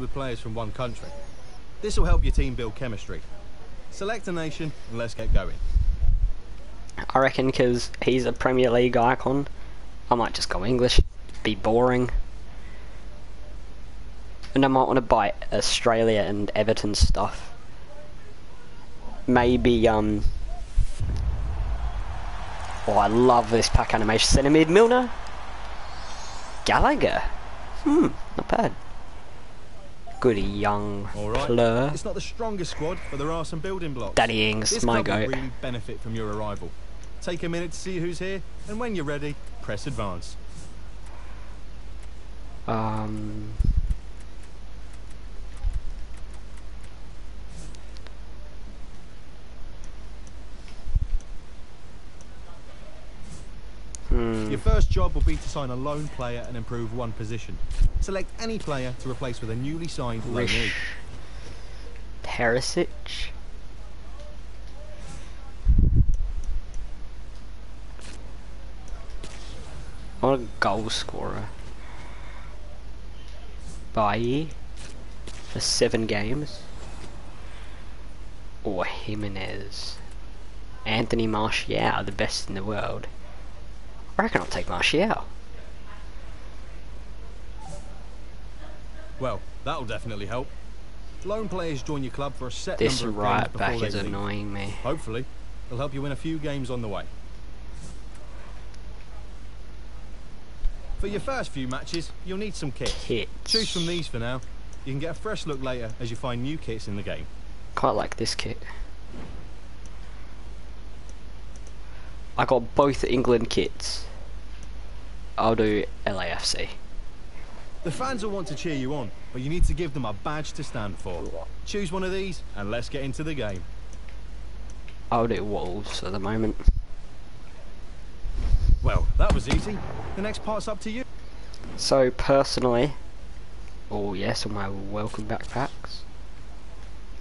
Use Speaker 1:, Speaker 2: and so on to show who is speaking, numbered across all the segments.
Speaker 1: with players from one country. This will help your team build chemistry. Select a nation and let's get going.
Speaker 2: I reckon because he's a Premier League icon, I might just go English. Be boring. And I might want to buy Australia and Everton stuff. Maybe, um... Oh, I love this pack animation. Centre mid Milner. Gallagher. Hmm, not bad. Good young
Speaker 1: All right.
Speaker 2: player.
Speaker 1: It's not the strongest squad, but there are some building blocks.
Speaker 2: Danny Ings,
Speaker 1: This
Speaker 2: my goat.
Speaker 1: really benefit from your arrival. Take a minute to see who's here, and when you're ready, press advance.
Speaker 2: Um... Hmm.
Speaker 1: Your first job will be to sign a loan player and improve one position. Select any player to replace with a newly signed loanee.
Speaker 2: Teresic. What a goal scorer. Bailly for seven games. Or Jimenez. Anthony Martial, the best in the world. I reckon I'll take Martial.
Speaker 1: Well, that'll definitely help. Loan players join your club for a set
Speaker 2: This
Speaker 1: number of
Speaker 2: right
Speaker 1: games
Speaker 2: back is
Speaker 1: leave.
Speaker 2: annoying me.
Speaker 1: Hopefully, it'll help you win a few games on the way. For your first few matches, you'll need some kits.
Speaker 2: Kits.
Speaker 1: Choose from these for now. You can get a fresh look later as you find new kits in the game.
Speaker 2: Quite like this kit. I got both England kits. I'll do LAFC.
Speaker 1: The fans will want to cheer you on, but you need to give them a badge to stand for. Choose one of these, and let's get into the game.
Speaker 2: I'll do Wolves at the moment.
Speaker 1: Well, that was easy. The next part's up to you.
Speaker 2: So personally, oh yes, on my welcome backpacks.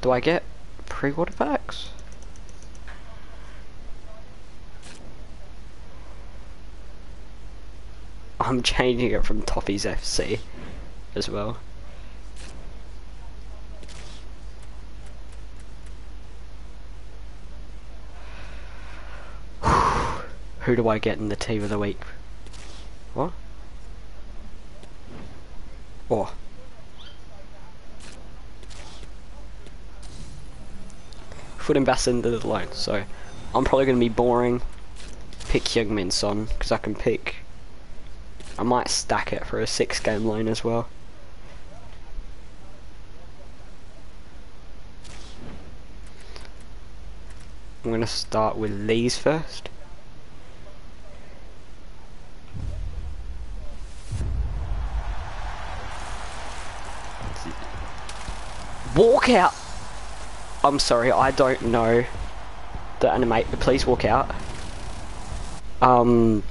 Speaker 2: Do I get pre-order packs? I'm changing it from Toffees FC as well. Who do I get in the team of the week? What? Oh. Foot ambassador the loan, so I'm probably going to be boring. Pick Heung-min Son, because I can pick. I might stack it for a six game loan as well. I'm going to start with Lee's first. Walk out! I'm sorry, I don't know the animate. Please walk out. Um.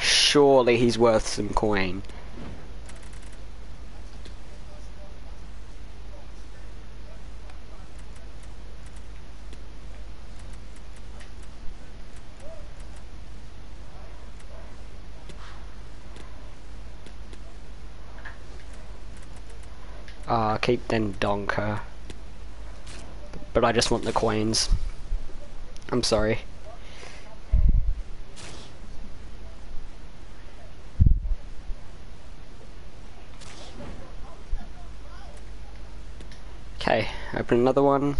Speaker 2: Surely he's worth some coin. Uh, keep Dendoncker. But I just want the coins. I'm sorry. Okay, open another one.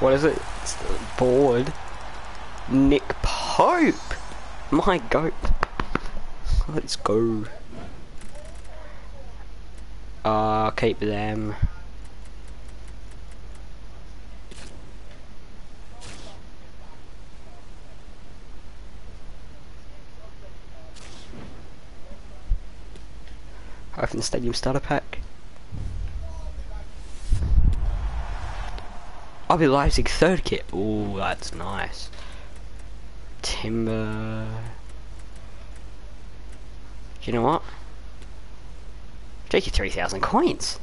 Speaker 2: What is it? It's board. Nick Pope! My goat. Let's go. Uh, keep them. Open the stadium starter pack. I'll be Leipzig third kit. Ooh, that's nice. Timber. You know what? Take you 3,000 coins.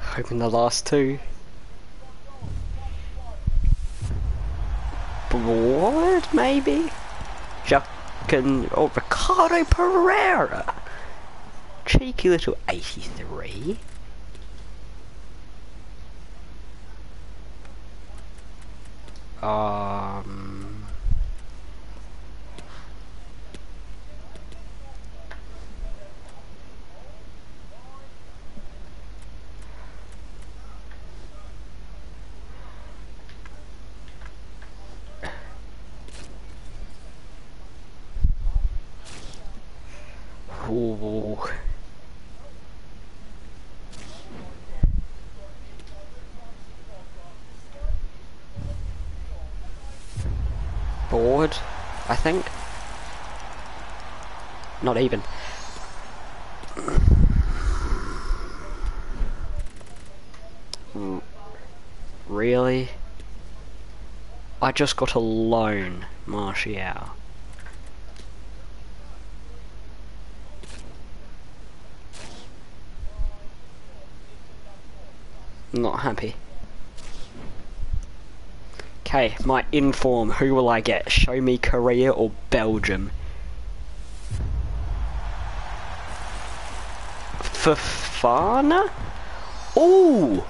Speaker 2: Hoping the last two. Broad, maybe? Jucken or Ricardo Pereira. Cheeky little 83. Um. Ooh. Board, I think. Not even. Mm, Really? I just got a loan, Martial. Not happy. Okay, my inform. Who will I get? Show me Korea or Belgium? Fofana? Ooh!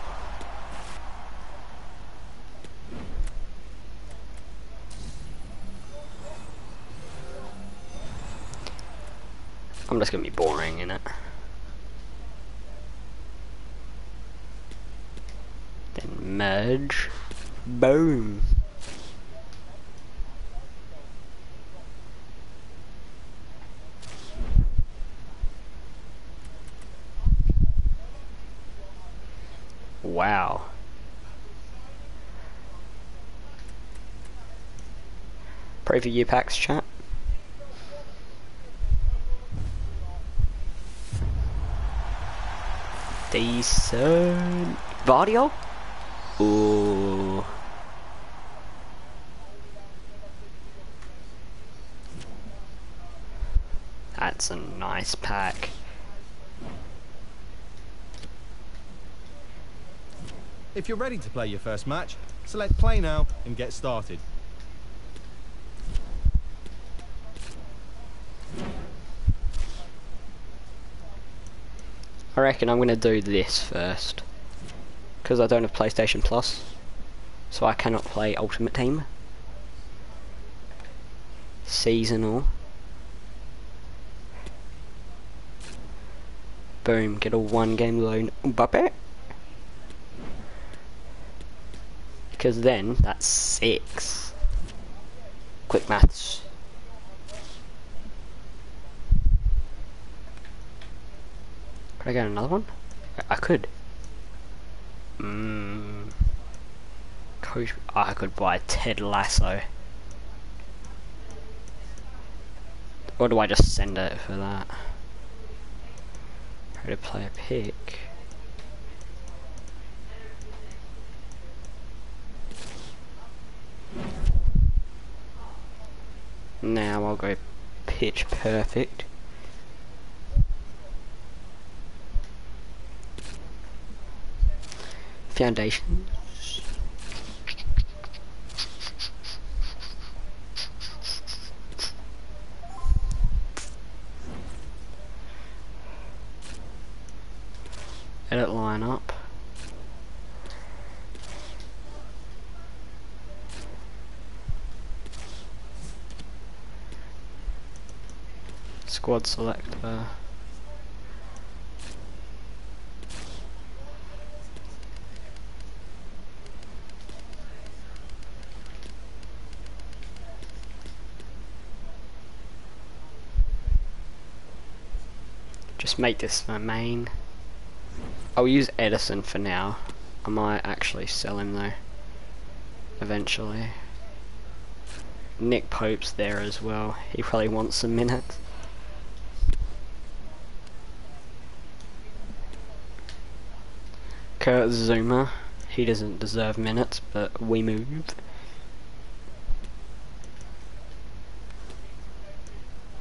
Speaker 2: I'm just gonna be boring in it. Then merge. Boom. Wow. Pray for you packs chat. Decent. Vardio? Ooh. That's a nice pack.
Speaker 1: If you're ready to play your first match, select play now and get started.
Speaker 2: I reckon I'm gonna do this first. Because I don't have PlayStation Plus. So I cannot play Ultimate Team. Seasonal. Boom, get a one game loan. Mbappe. Because then, that's six. Quick maths. Could I get another one? I- could. Mmm. Coach, I could buy Ted Lasso. Or do I just send it for that? Try to play a pick. Now I'll go pitch perfect. Foundations. Edit lineup. Squad selector. Just make this my main. I'll use Ederson for now. I might actually sell him though. Eventually. Nick Pope's there as well. He probably wants some minutes. Kurt Zouma. He doesn't deserve minutes, but we move. I'm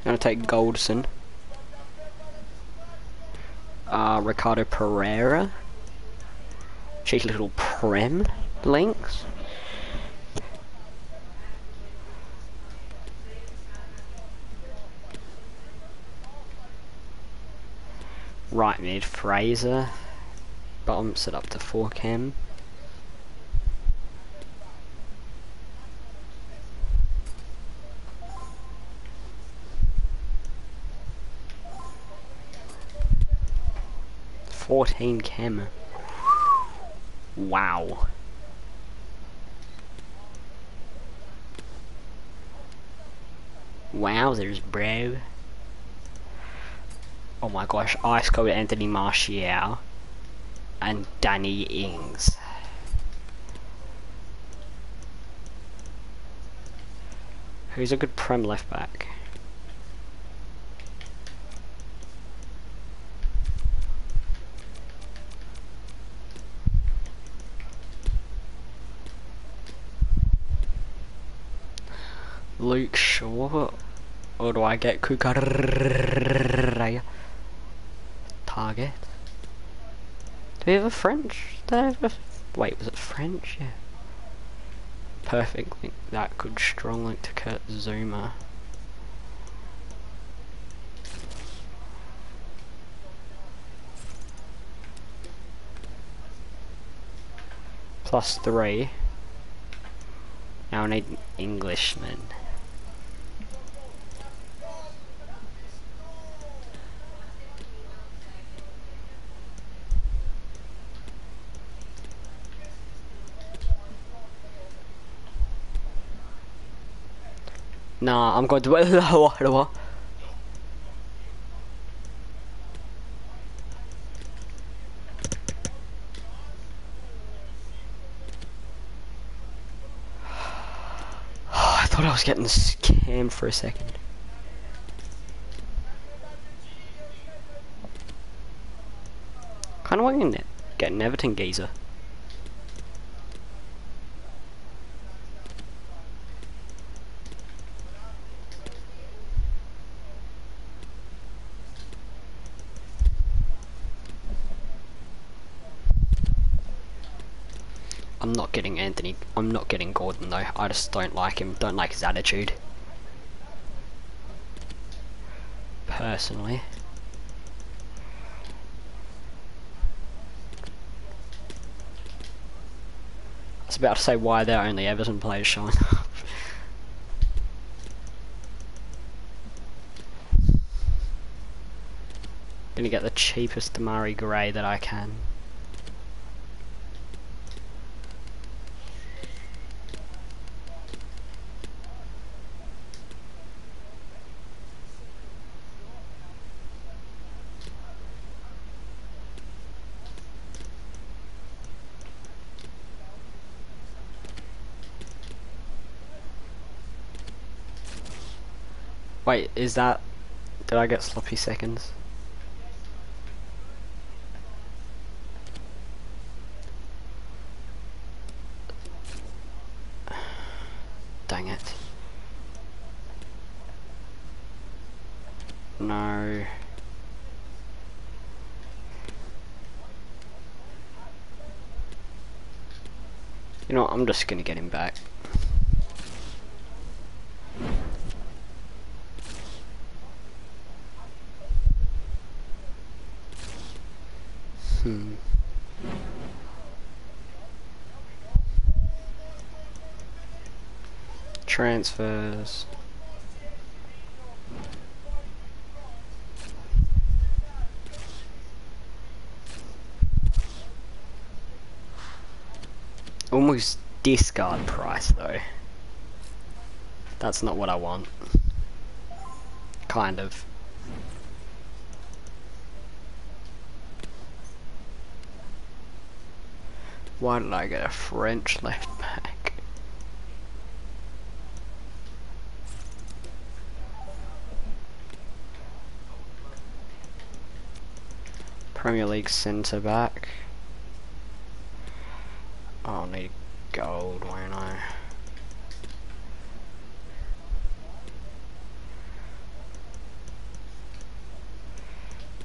Speaker 2: Gonna take Goldson. Uh, Ricardo Pereira. Cheeky little Prem links. Right mid, Fraser. Bumps it up to 4 cam. Fourteen chem. Wow. Wowzers, bro. Oh my gosh, Ice Cold Anthony Martial and Danny Ings. Who's a good Prem left back? Luke Shaw, or do I get Cucurella? Target. Do we have a French? Have a, wait, was it French? Yeah. Perfect link. That could strong link to Kurt Zouma. Plus three. Now I need an Englishman. Nah, I'm going to. Wait. I thought I was getting scammed for a second. Kind of want to get an Everton geezer. I'm not getting Anthony. I'm not getting Gordon though. I just don't like him. Don't like his attitude. Personally. I was about to say why they're only Everton players showing up. Gonna get the cheapest Demarai Gray that I can. Is that... Did I get sloppy seconds? Dang it. No. You know what, I'm just gonna get him back. Hmm. Transfers. Almost discard price though. That's not what I want. Kind of. Why did I get a French left back? Premier League centre back. Oh, I need gold, won't I?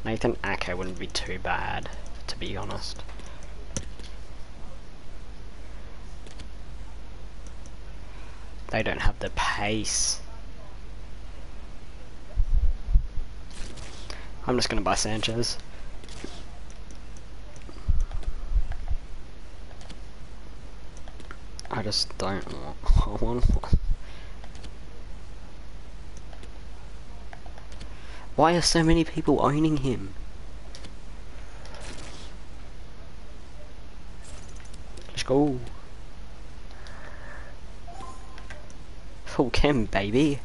Speaker 2: Nathan Ake wouldn't be too bad, to be honest. They don't have the pace. I'm just gonna buy Sanchez. I just don't want, one. Why are so many people owning him? Let's go. Full chem, baby.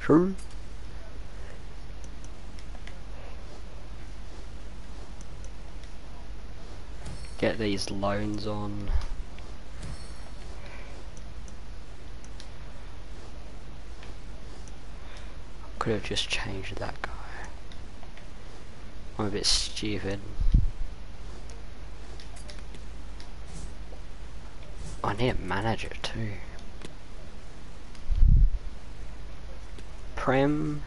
Speaker 2: Sure. Get these loans on. Could have just changed that guy. I'm a bit stupid. I need a manager too. Prem.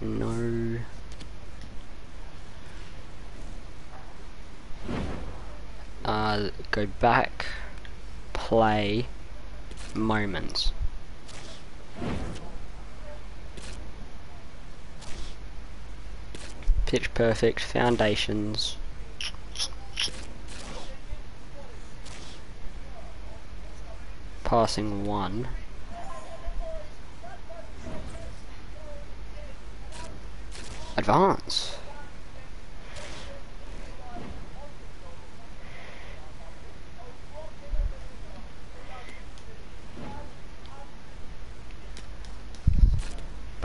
Speaker 2: No. Uh, go back, play, moments. Pitch perfect, foundations. Passing one. Advance.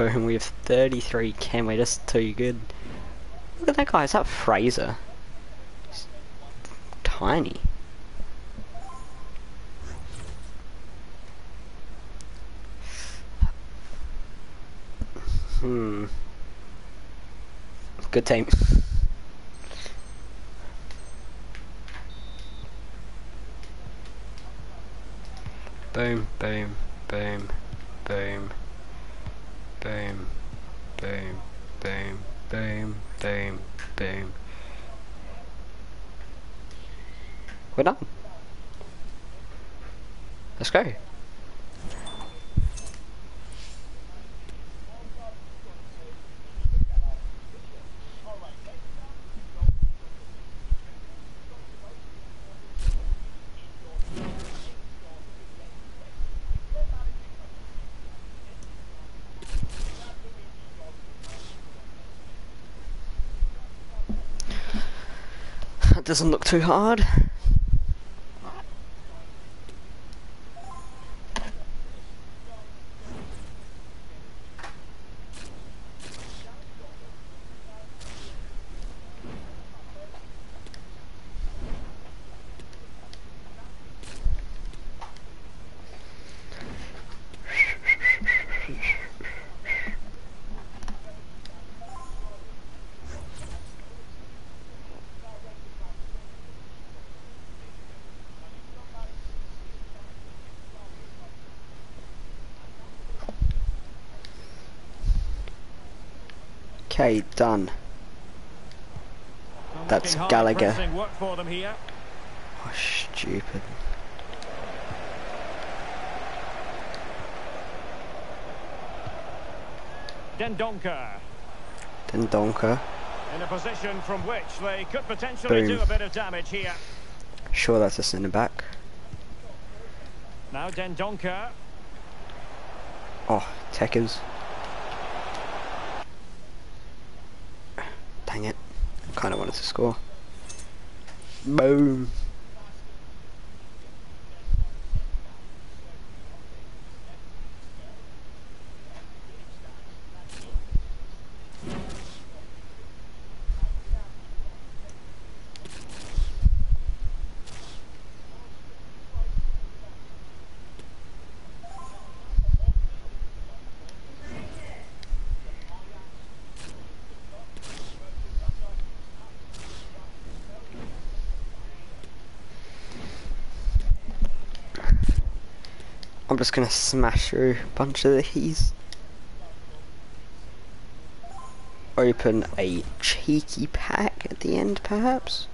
Speaker 2: Boom, we have 33 chem, we're just too good. Look at that guy, is that Fraser? He's tiny. Hmm. Good team. Boom, boom, boom, boom, boom, boom, boom, boom, boom, boom. We're done. Let's go. Doesn't look too hard. Okay, done. That's Gallagher.
Speaker 3: Work for them here.
Speaker 2: Oh, stupid.
Speaker 3: Dendoncker
Speaker 2: Then Donker.
Speaker 3: in a position from which they could potentially
Speaker 2: Boom.
Speaker 3: do a bit of damage here.
Speaker 2: Sure, that's a centre back.
Speaker 3: Now Dendoncker.
Speaker 2: Oh, Techers. Dang it. I Kinda wanted to score. Boom. Just gonna smash through a bunch of these. Open a cheeky pack at the end, perhaps?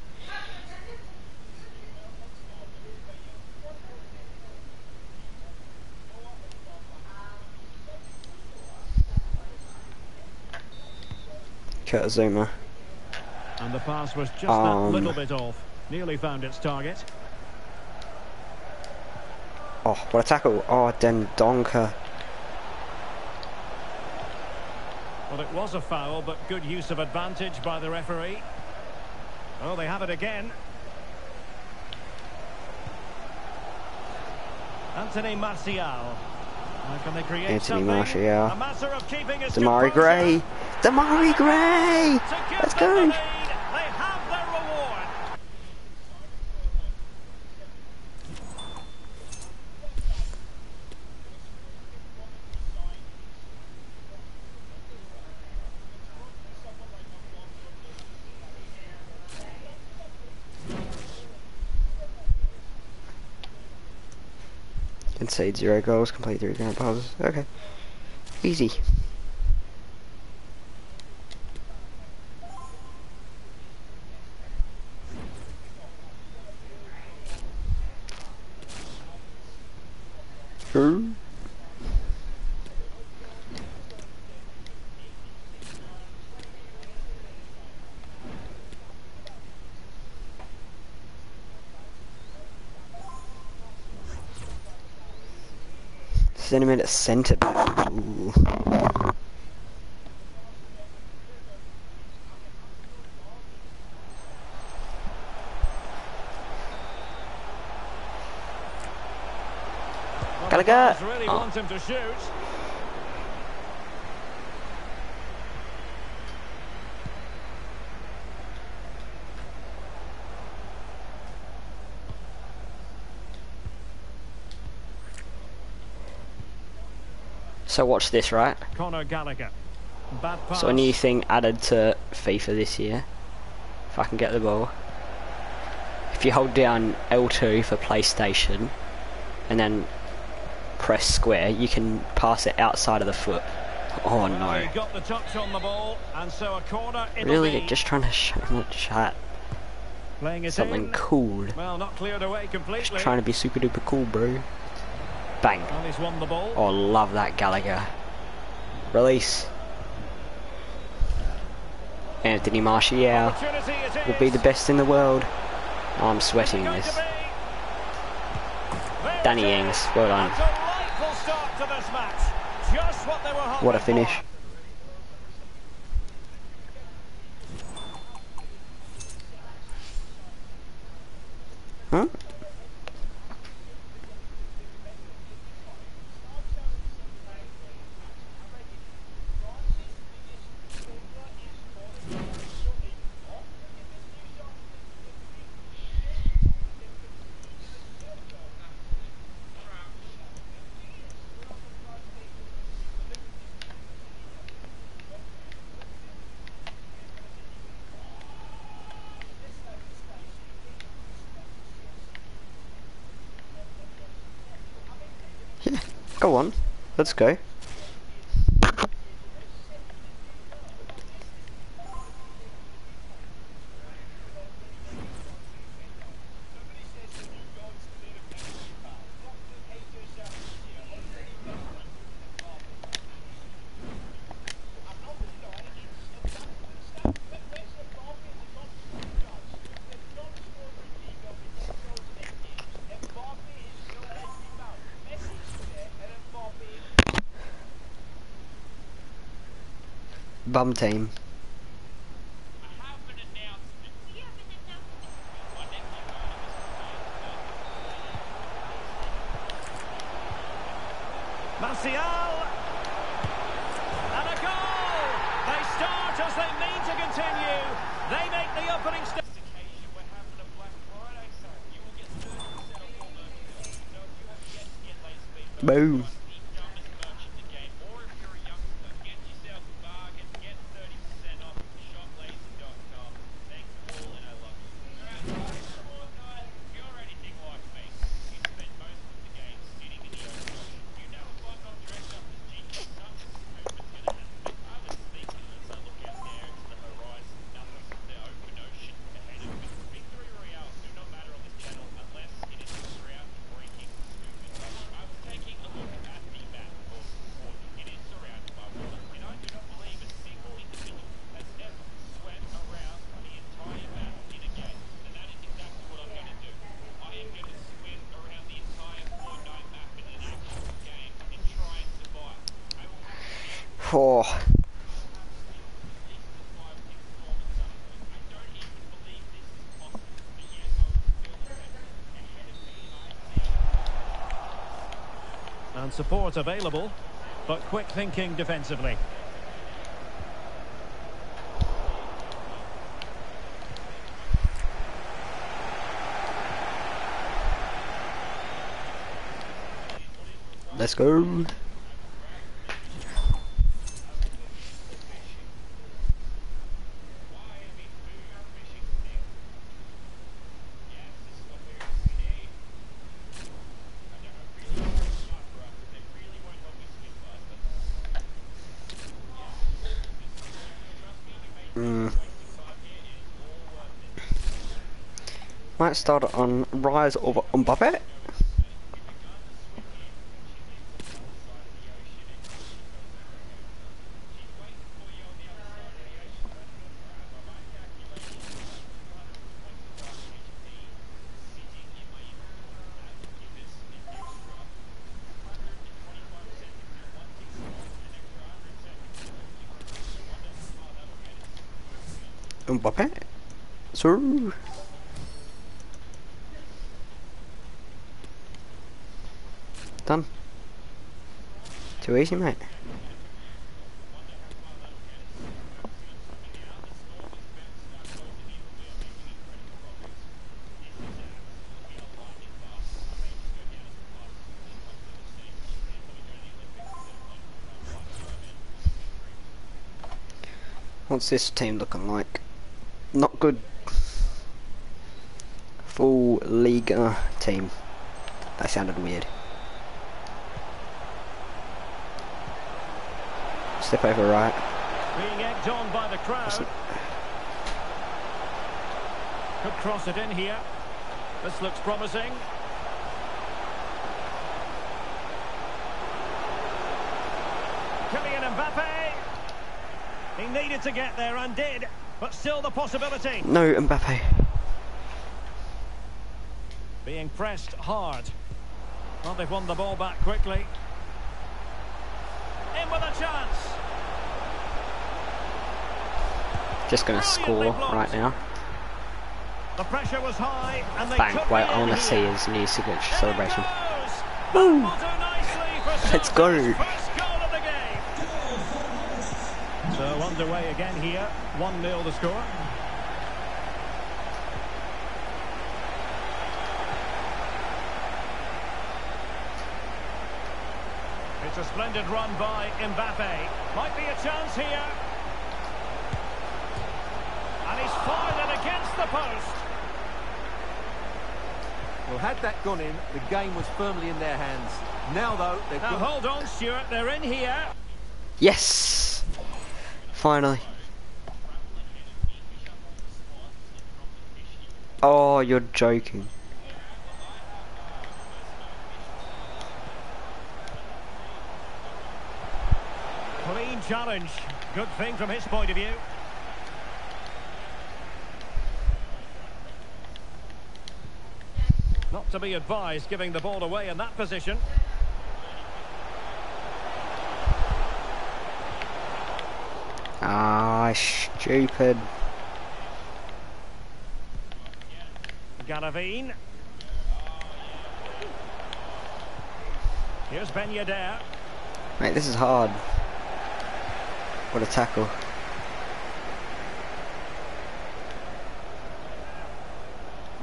Speaker 2: Kurt Zouma.
Speaker 3: And the pass was just
Speaker 2: Um,
Speaker 3: that little bit off. Nearly found its target.
Speaker 2: Oh, what a tackle. Oh, Dendoncker.
Speaker 3: Well, it was a foul, but good use of advantage by the referee. Oh, they have it again. Anthony Martial. How can they create
Speaker 2: Anthony
Speaker 3: something?
Speaker 2: Martial.
Speaker 3: A matter of keeping Demarai
Speaker 2: Gray. Demarai Gray! Let's go!
Speaker 3: the lead. They have their reward.
Speaker 2: Concede zero goals, complete three ground passes. Okay. Easy. Ooh. Cinnamon at centre back. Ooh. Go.
Speaker 3: really
Speaker 2: Oh.
Speaker 3: want him to shoot.
Speaker 2: So watch this, right?
Speaker 3: Conor Gallagher.
Speaker 2: So a new thing added to FIFA this year. If I can get the ball. If you hold down L2 for PlayStation and then press square, you can pass it outside of the foot. Oh no.
Speaker 3: he got the touch on the ball, and so a corner it'll
Speaker 2: Really? Just trying to show chat
Speaker 3: Playing it
Speaker 2: something
Speaker 3: in.
Speaker 2: cool.
Speaker 3: Well, not cleared away
Speaker 2: Just trying to be super duper cool, bro. Bang.
Speaker 3: And he's won the ball.
Speaker 2: Oh, love that Gallagher. Release. Anthony Martial will be the best in the world. Oh, I'm sweating this. Danny. Ings, well done.
Speaker 3: A delightful start to this match. Just what they were hoping
Speaker 2: What a finish. Huh? Yeah, go on. Let's go. Bum team.
Speaker 3: Martial. And a goal. They start as they mean to continue. They make the opening step.
Speaker 2: Boom.
Speaker 4: Oh.
Speaker 3: And support available, but quick thinking defensively.
Speaker 4: Let's go. Mm. Might start on Rise over Mbappe. Mbappe. Sir. Done. Easy, mate. What's this team looking like? Not good. Full Liga team. That sounded weird. Step over right.
Speaker 3: Being egged on by the crowd.
Speaker 4: Listen.
Speaker 3: Could cross it in here. This looks promising. Kylian Mbappe. He needed to get there and did, but still the possibility.
Speaker 4: No, Mbappe.
Speaker 3: Being pressed hard. Well, they've won the ball back quickly. In with a chance.
Speaker 4: Just gonna score right now.
Speaker 3: The pressure was high, and they
Speaker 4: Bang. Wait, I wanna see his new signature celebration.
Speaker 3: goes.
Speaker 4: Woo.
Speaker 3: That will do nicely for
Speaker 4: Let's go.
Speaker 3: Celtic's First goal of the game. So underway again here. 1-0 the score. It's a splendid run by Mbappe. Might be a chance here. And he's fired it against the post.
Speaker 1: Well, had that gone in, the game was firmly in their hands. Now, though, they've
Speaker 3: Now
Speaker 1: got...
Speaker 3: hold on, Stuart. They're in here.
Speaker 4: Yes! Finally. Oh, you're joking.
Speaker 3: Clean challenge. Good thing from his point of view. To be advised giving the ball away in that position.
Speaker 4: Ah, stupid.
Speaker 3: Galavine. Here's Ben Yedder.
Speaker 4: Mate, this is hard. What a tackle.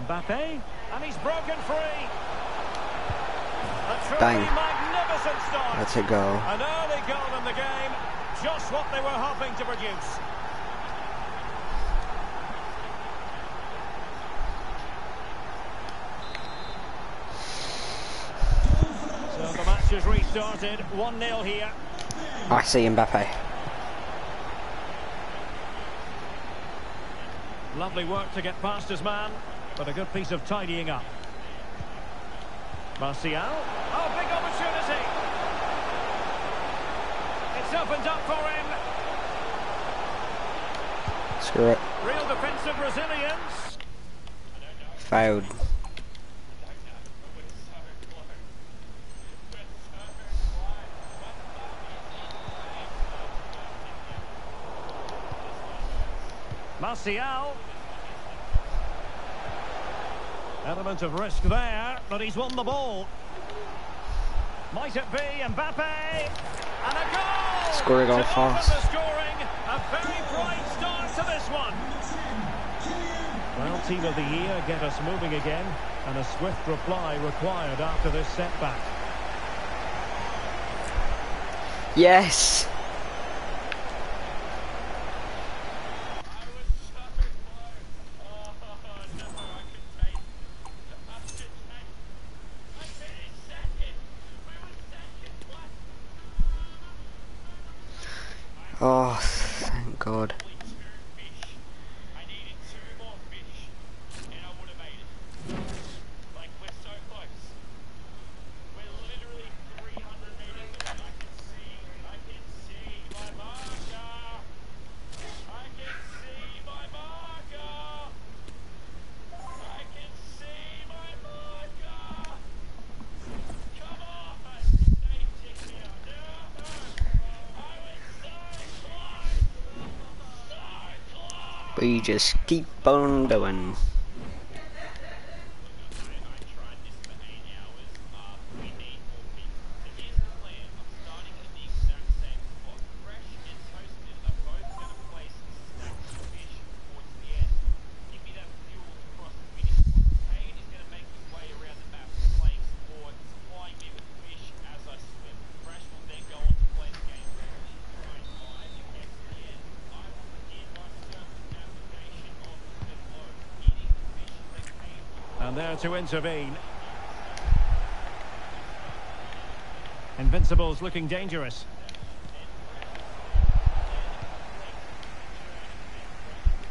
Speaker 3: Mbappe. And he's broken free. A
Speaker 4: Bang.
Speaker 3: magnificent start.
Speaker 4: That's a goal.
Speaker 3: An early goal in the game. Just what they were hoping to produce. So the match has restarted. 1-0 here.
Speaker 4: I see Mbappe.
Speaker 3: Lovely work to get past his man, but a good piece of tidying up. Martial. Oh, big opportunity. It's opened up for him.
Speaker 4: Screw it.
Speaker 3: Real defensive resilience.
Speaker 4: Failed.
Speaker 3: Martial. Element of risk there, but he's won the ball. Might it be Mbappe? And a goal!
Speaker 4: Score a goal
Speaker 3: to open
Speaker 4: fast.
Speaker 3: the scoring. A very bright start to this one. Well, team of the year get us moving again, and a swift reply required after this setback.
Speaker 4: Yes. Oh, thank God. We just keep on going.
Speaker 3: There to intervene. Invincibles looking dangerous.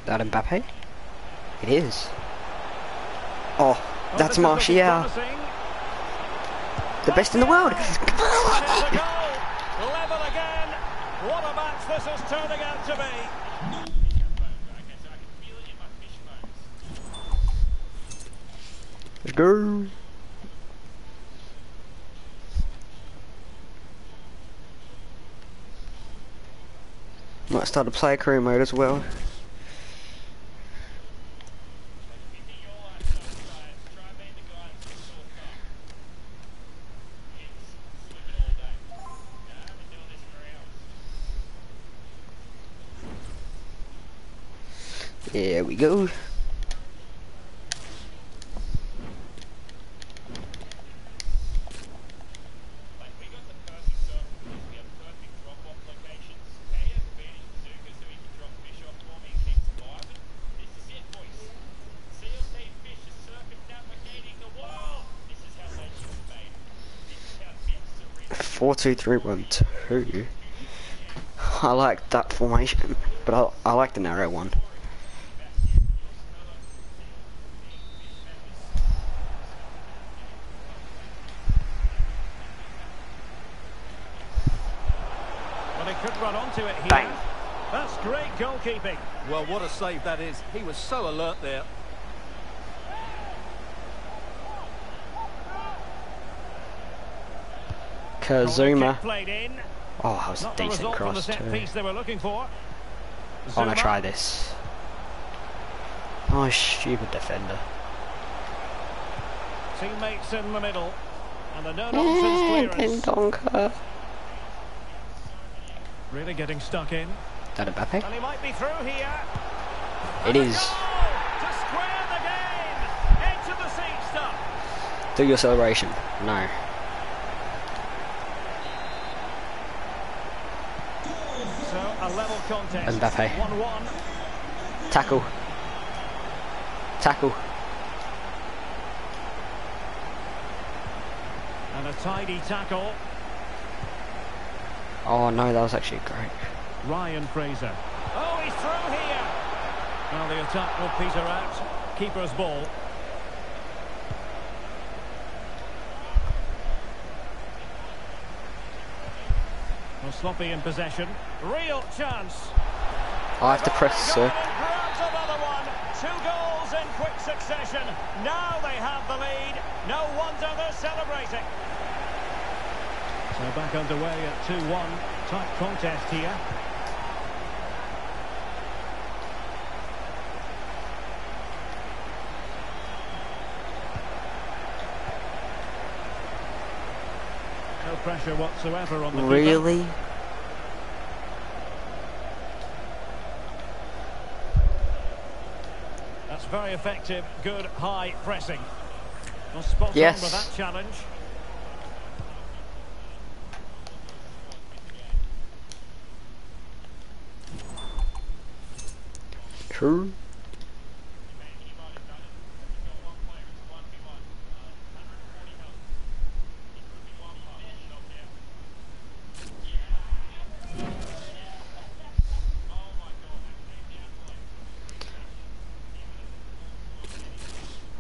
Speaker 4: That Mbappe? It is. Oh,
Speaker 3: Oh,
Speaker 4: that's
Speaker 3: is
Speaker 4: Martial. The best in the world.
Speaker 3: There's a goal. Level again. What a match this is turning out to be.
Speaker 4: Go. Might start a player career mode as well. There we go. Four, two, three, one, two. I like that formation, but I, I like the narrow one.
Speaker 3: Well, he could run onto it here.
Speaker 4: Bang.
Speaker 3: That's great goalkeeping.
Speaker 1: Well, what a save that is. He was so alert there.
Speaker 4: Kazuma.
Speaker 3: kick played in.
Speaker 4: Oh, that was a decent cross too.
Speaker 3: piece they were looking for.
Speaker 4: I
Speaker 3: Zouma.
Speaker 4: wanna try this. Oh, stupid defender.
Speaker 3: Teammates in the middle. And the no-nonsense clearance. Really getting stuck in.
Speaker 4: That Mbappe?
Speaker 3: And he might be through here.
Speaker 4: It is.
Speaker 3: To square the game. Edge the seat stuff.
Speaker 4: Do your celebration. No.
Speaker 3: So a level contest.
Speaker 4: Mbappe.
Speaker 3: 1-1.
Speaker 4: Tackle. Tackle.
Speaker 3: And a tidy tackle.
Speaker 4: Oh no, that was actually great.
Speaker 3: Ryan Fraser. Oh, he's through here. Well, the attack will peter out. Keeper's ball. Sloppy in possession. Real chance.
Speaker 4: I have to press, sir.
Speaker 3: Two goals in quick succession. Now they have the lead. No wonder they're celebrating. So back underway at 2-1. Tight contest here.
Speaker 5: No pressure whatsoever on the
Speaker 4: Really?
Speaker 5: Keeper. Very effective. Good high pressing. Well, spot
Speaker 4: Yes.
Speaker 5: on with that challenge.
Speaker 4: True.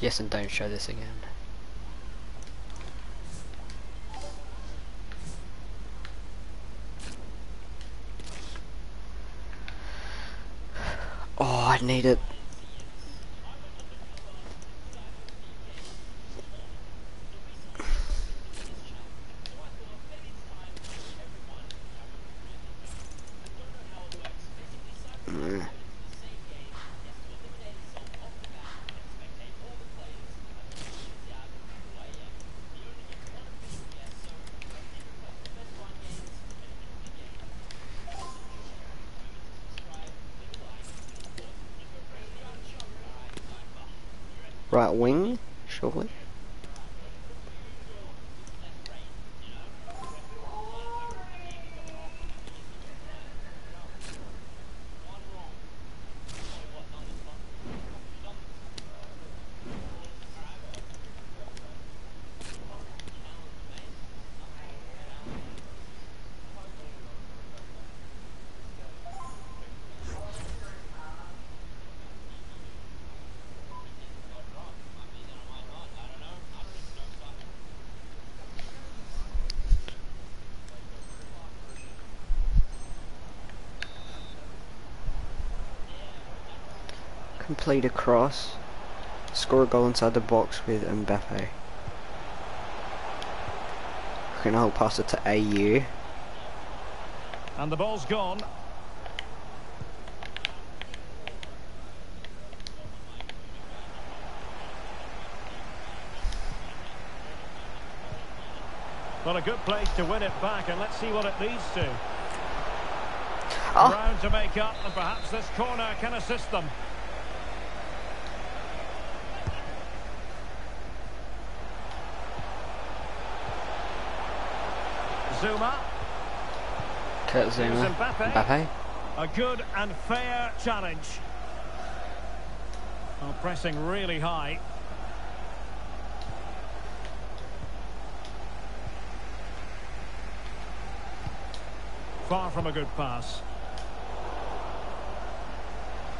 Speaker 4: Yes, and don't show this again. Oh, I need it. Mm. Right wing, surely. Complete a cross. Score a goal inside the box with Mbappe. Now I'll pass it to AU.
Speaker 5: And the ball's gone. Well, a good place to win it back, and let's see what it leads to.
Speaker 4: Oh.
Speaker 5: Ground to make up, and perhaps this corner can assist them. Zouma,
Speaker 4: Kurt
Speaker 5: Zouma. Mbappe.
Speaker 4: Mbappe.
Speaker 5: a good and fair challenge. Well, pressing really high. Far from a good pass.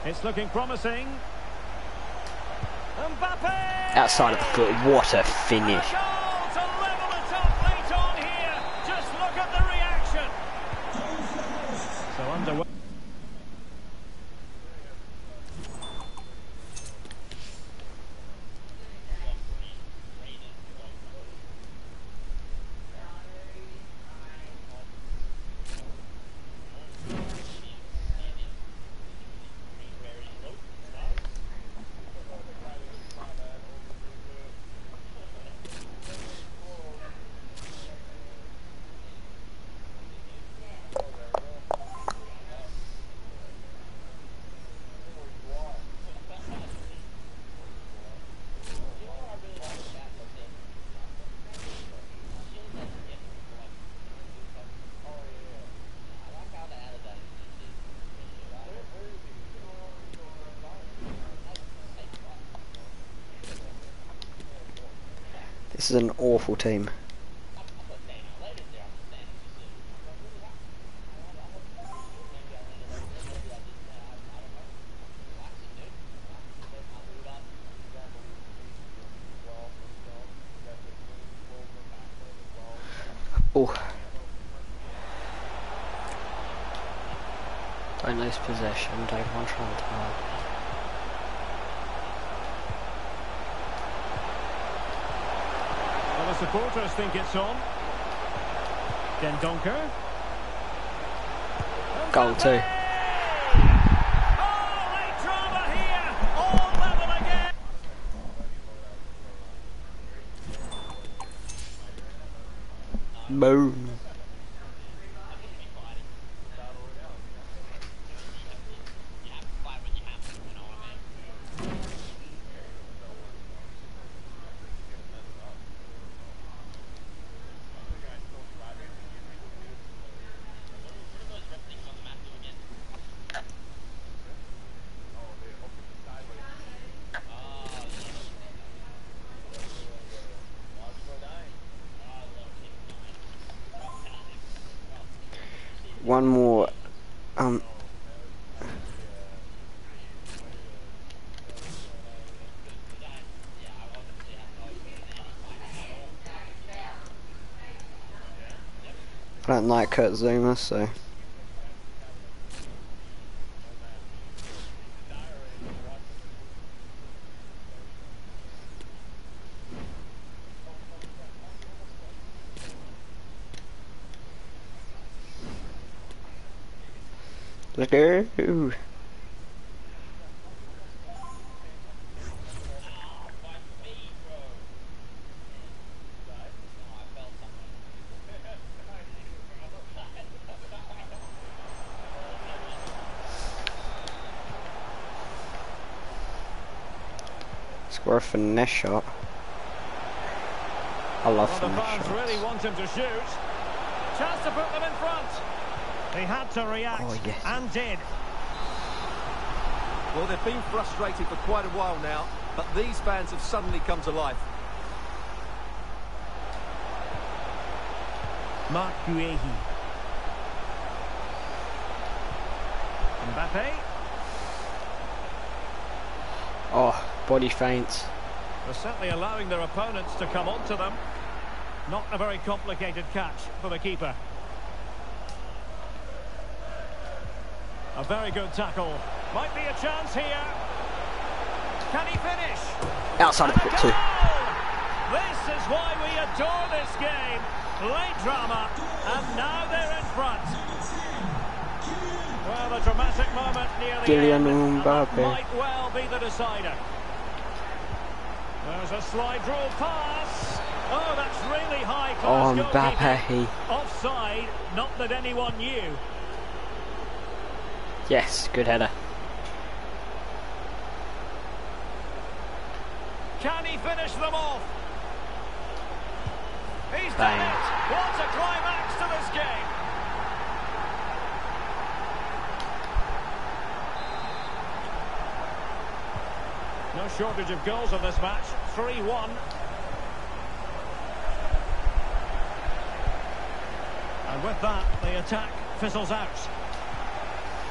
Speaker 5: It's looking promising. Mbappe!
Speaker 4: Outside of the foot. What a finish.
Speaker 5: Underway.
Speaker 4: This is an awful team. Oh.
Speaker 2: Don't lose possession, don't want
Speaker 3: to control. Supporters think it's on. Dendoncker.
Speaker 2: Goal two.
Speaker 3: Oh, late drama here. All level again.
Speaker 2: Boom. One more. Um. I don't like Kurt Zouma, so. Let's go. Score a finesse shot. I love
Speaker 3: Well, the
Speaker 2: finesse
Speaker 3: fans
Speaker 2: shots.
Speaker 3: really want him to shoot. Chance to put them in front. He had to react
Speaker 2: Oh, yes.
Speaker 3: and did.
Speaker 5: Well, they've been frustrated for quite a while now, but these fans have suddenly come to life.
Speaker 3: Marc Guehi. Mbappe.
Speaker 2: Oh, body feints.
Speaker 3: They're certainly allowing their opponents to come onto them. Not a very complicated catch for the keeper. A very good tackle. Might be a chance here. Can he finish?
Speaker 2: Outside of the foot too.
Speaker 3: This is why we adore this game. Late drama, and now they're in front. Well, a dramatic moment near the
Speaker 2: Kylian
Speaker 3: end,
Speaker 2: Mbappe.
Speaker 3: might well be the decider. There's a slide rule pass. Oh, that's really high class
Speaker 2: Oh. Mbappe.
Speaker 3: Offside, not that anyone knew.
Speaker 2: Yes, good header.
Speaker 3: Can he finish them off? He's done
Speaker 2: Bang.
Speaker 3: it! What a climax to this game! No shortage of goals in this match. 3-1. And with that, the attack fizzles out.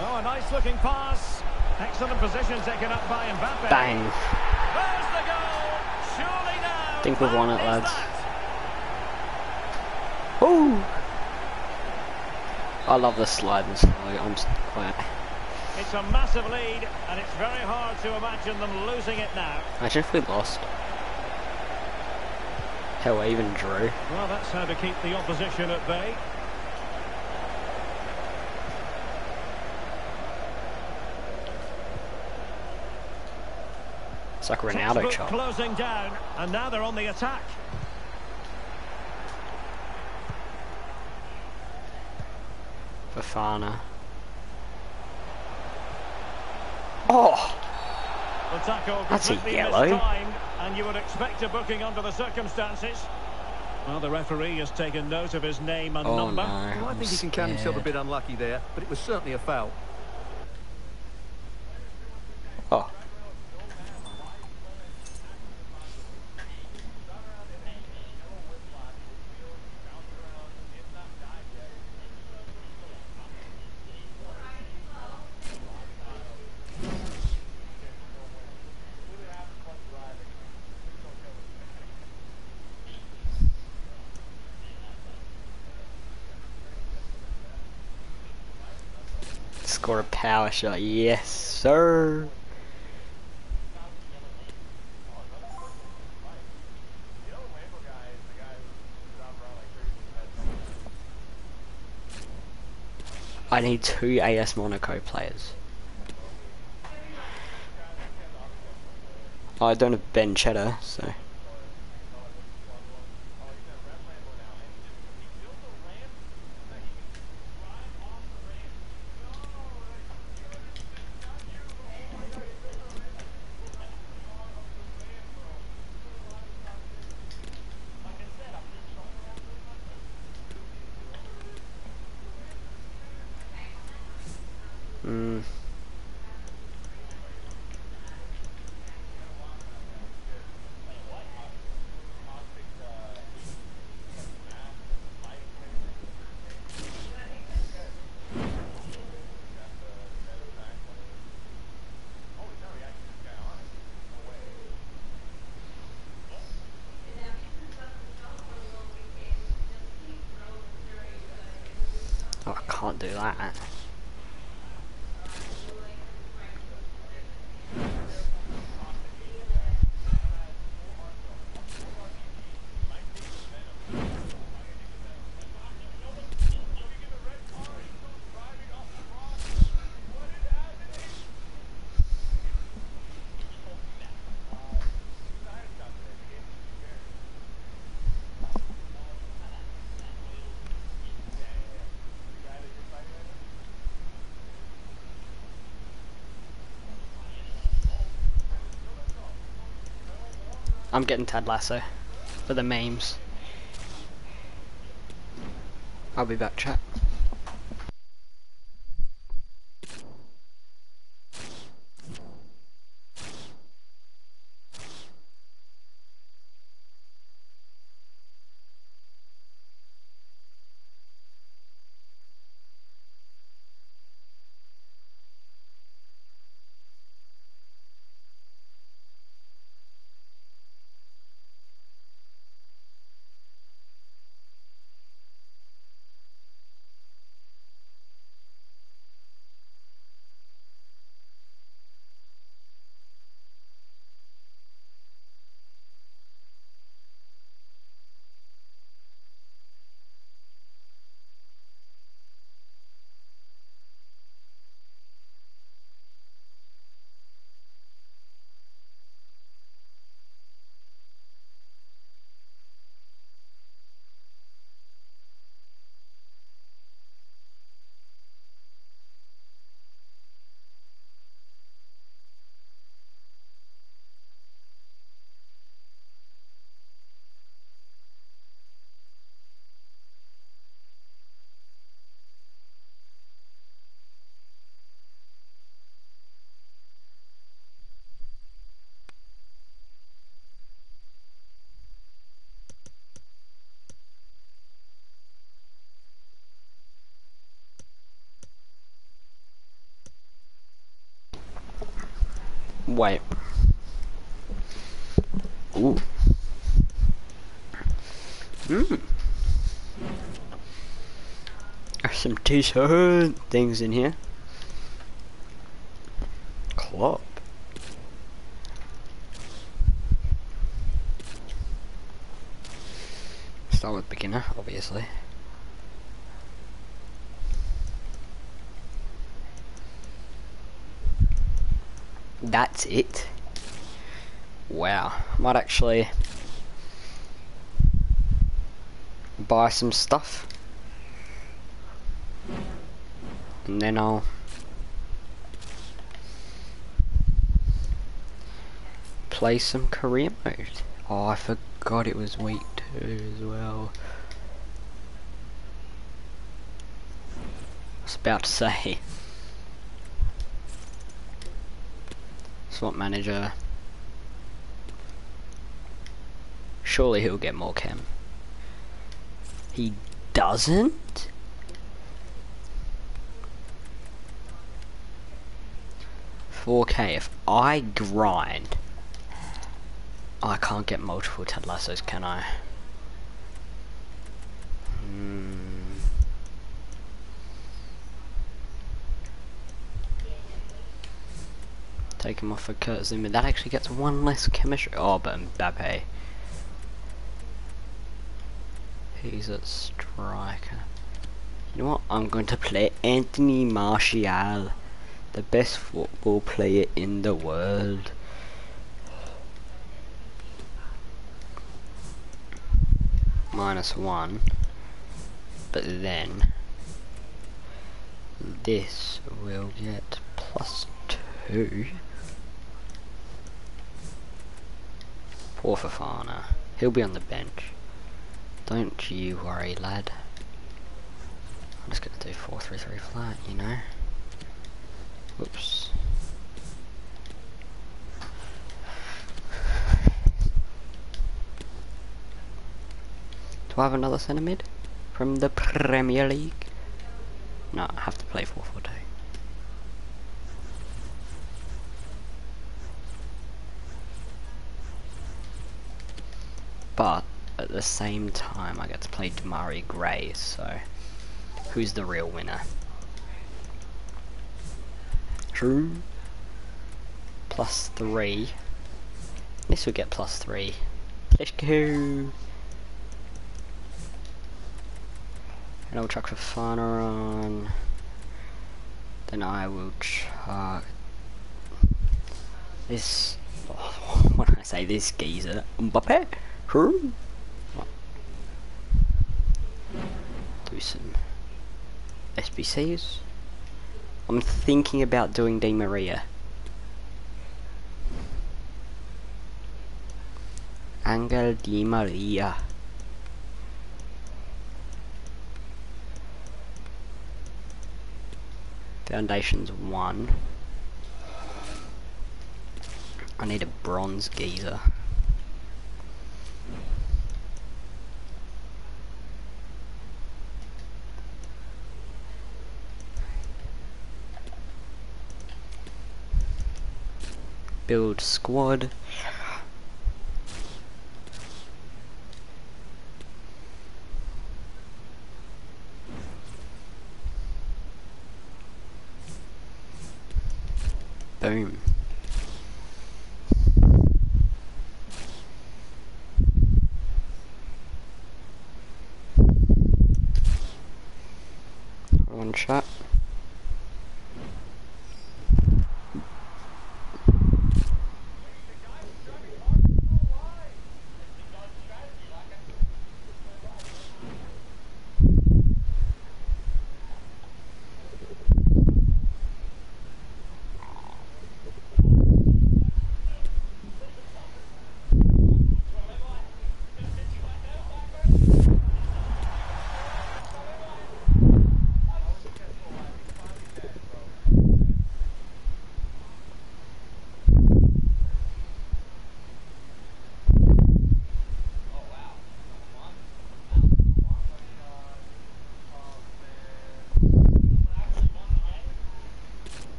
Speaker 3: Oh, a nice looking pass. Excellent position taken up by Mbappe.
Speaker 2: Bang.
Speaker 3: There's the goal. Surely now.
Speaker 2: Think we've won it, lads. Ooh. I love the slide and slide. I'm s- quite.
Speaker 3: It's a massive lead, and it's very hard to imagine them losing it now.
Speaker 2: Imagine if we lost. Hell, I even drew.
Speaker 3: Well, that's how to keep the opposition at bay.
Speaker 2: It's like Ronaldo shot.
Speaker 3: closing down, and now they're on the attack.
Speaker 2: Fofana. Oh!
Speaker 3: The tackle
Speaker 2: That's a
Speaker 3: completely
Speaker 2: yellow.
Speaker 3: mistimed, and you would expect a booking under the circumstances. Well, the referee has taken note of his name and
Speaker 2: Oh
Speaker 3: number.
Speaker 2: no.
Speaker 5: Well, I
Speaker 2: I'm
Speaker 5: think he can count himself a bit unlucky there, but it was certainly a foul. Score a power shot. Yes, sir. I need two AS Monaco players. I don't have Ben Yedder, so. Mm. Oh, I can't do that. I'm getting Ted Lasso for the memes. I'll be back, chat. Wait. Ooh. Mmm. There's some decent things in here. Club. Start with beginner, obviously. That's it. Wow. Might actually buy some stuff. And then I'll play some career mode. Oh, I forgot it was week two as well. I was about to say. Swap manager. Surely he'll get more chem. He doesn't? Four K. If I grind, I can't get multiple Ted Lassos, can I? Hmm.
Speaker 2: Take him off for Kurt. That actually gets one less chemistry. Oh, but Mbappe. He's a striker. You know what? I'm going to play Anthony Martial, the best football player in the world. Minus one. But then this will get plus two. Poor Fofana. He'll be on the bench. Don't you worry, lad. I'm just gonna do 433 flat, you know? Whoops. Do I have another centre mid? From the Premier League? No, I have to play 442. But at the same time I get to play Demarai Gray, so who's the real winner? True. Plus three. This will get plus three. Let's go. And I'll chuck Fofana on. Then I will chuck this. Oh, when I say this geezer, Mbappe. Do some SBCs. I'm thinking about doing Di Maria. Angel Di Maria. Foundation's one. I need a bronze geezer. Build squad. Boom. One shot.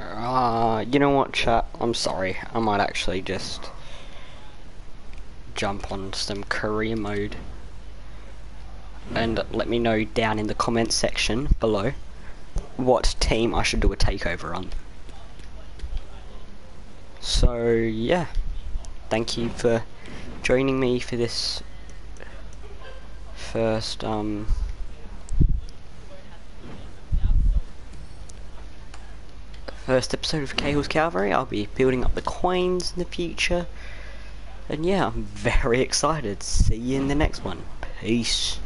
Speaker 2: Uh, you know what, chat? I'm sorry. I might actually just jump on some career mode. And let me know down in the comments section below what team I should do a takeover on. So, yeah. Thank you for joining me for this first, um, first episode of Cahill's Calvary. I'll be building up the coins in the future. And yeah, I'm very excited. See you in the next one. Peace.